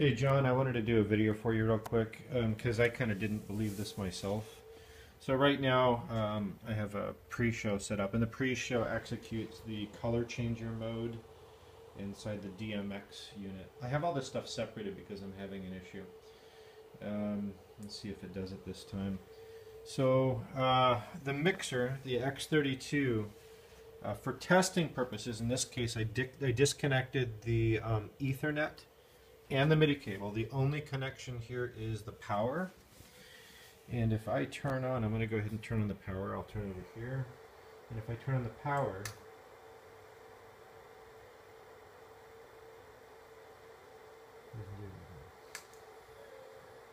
Hey John, I wanted to do a video for you real quick because I kind of didn't believe this myself. So right now um, I have a pre-show set up and the pre-show executes the color changer mode inside the DMX unit. I have all this stuff separated because I'm having an issue. Um, let's see if it does it this time. So uh, the mixer, the X32, uh, for testing purposes, in this case I, I disconnected the um, Ethernet and the MIDI cable. The only connection here is the power. And if I turn on, I'm going to go ahead and turn on the power. I'll turn it over here. And if I turn on the power,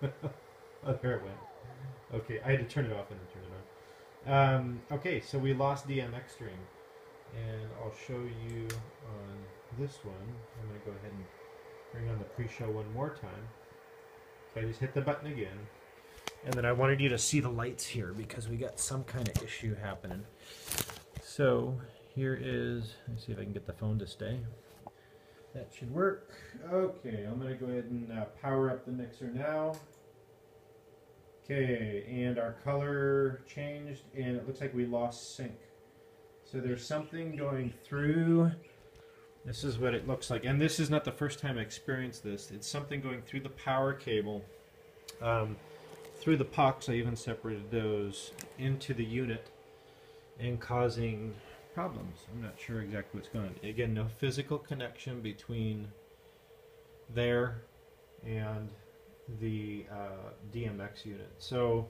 oh, there it went. Okay, I had to turn it off and then turn it on. Um, okay, so we lost DMX stream. And I'll show you on this one. I'm going to go ahead and Bring on the pre-show one more time. So I just hit the button again. And then I wanted you to see the lights here because we got some kind of issue happening. So here is, let me see if I can get the phone to stay. That should work. Okay, I'm going to go ahead and uh, power up the mixer now. Okay, and our color changed and it looks like we lost sync. So there's something going through this is what it looks like. And this is not the first time I experienced this. It's something going through the power cable, um, through the pucks, I even separated those, into the unit and causing problems. I'm not sure exactly what's going on. Again, no physical connection between there and the uh, DMX unit. So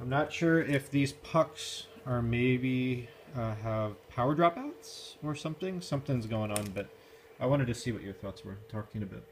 I'm not sure if these pucks are maybe uh, have power dropouts or something. Something's going on, but I wanted to see what your thoughts were. Talking a bit.